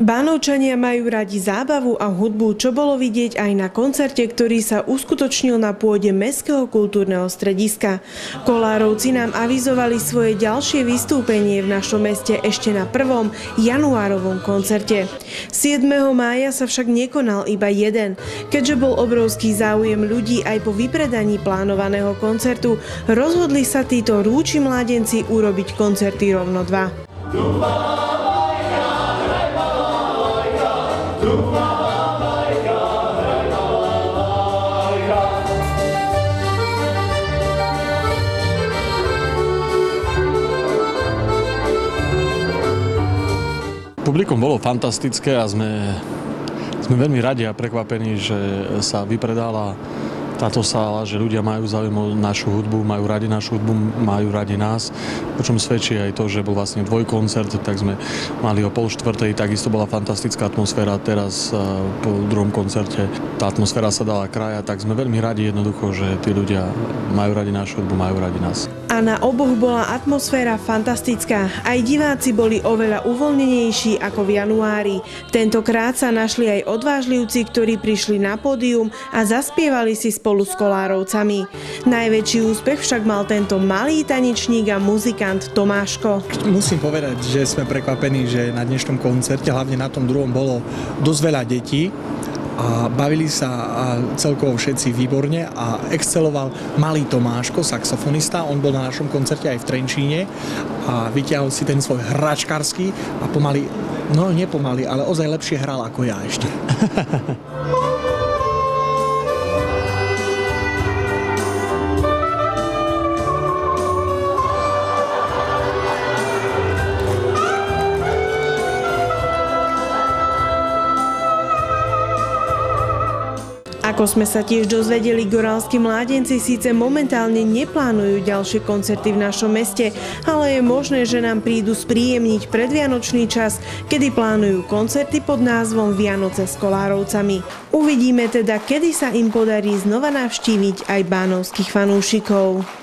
Bánovčania majú radi zábavu a hudbu, čo bolo vidieť aj na koncerte, ktorý sa uskutočnil na pôde Mestského kultúrneho strediska. Kolárovci nám avizovali svoje ďalšie vystúpenie v našom meste ešte na prvom januárovom koncerte. 7. mája sa však nekonal iba jeden. Keďže bol obrovský záujem ľudí aj po vypredaní plánovaného koncertu, rozhodli sa títo rúči mládenci urobiť koncerty rovno dva. Publikum bolo fantastické a sme, sme veľmi radi a prekvapení, že sa vypredala táto sála, že ľudia majú záujem o našu hudbu, majú radi našu hudbu, majú radi nás, o čom svedčí aj to, že bol vlastne dvojkoncert, tak sme mali o pol štvrtej, takisto bola fantastická atmosféra, teraz e, po druhom koncerte tá atmosféra sa dala kraja, tak sme veľmi radi jednoducho, že tí ľudia majú radi našu hudbu, majú radi nás a na oboch bola atmosféra fantastická. Aj diváci boli oveľa uvoľnenejší ako v januári. Tentokrát sa našli aj odvážlivci, ktorí prišli na pódium a zaspievali si spolu s kolárovcami. Najväčší úspech však mal tento malý tanečník a muzikant Tomáško. Musím povedať, že sme prekvapení, že na dnešnom koncerte, hlavne na tom druhom, bolo dosť veľa detí a bavili sa celkovo všetci výborne a exceloval malý Tomáško, saxofonista, on bol na našom koncerte aj v Trenčíne a vyťahol si ten svoj hračkarský a pomaly, no nepomaly, ale ozaj lepšie hral ako ja ešte. Ako sme sa tiež dozvedeli, gorálsky mládenci síce momentálne neplánujú ďalšie koncerty v našom meste, ale je možné, že nám prídu spríjemniť predvianočný čas, kedy plánujú koncerty pod názvom Vianoce s Kolárovcami. Uvidíme teda, kedy sa im podarí znova navštíviť aj bánovských fanúšikov.